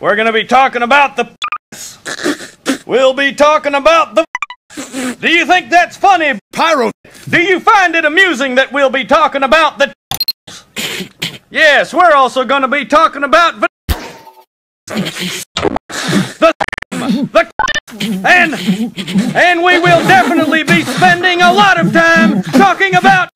We're gonna be talking about the. We'll be talking about the. Do you think that's funny? Pyro. Do you find it amusing that we'll be talking about the. Yes, we're also gonna be talking about. The. The. And. And we will definitely be spending a lot of time talking about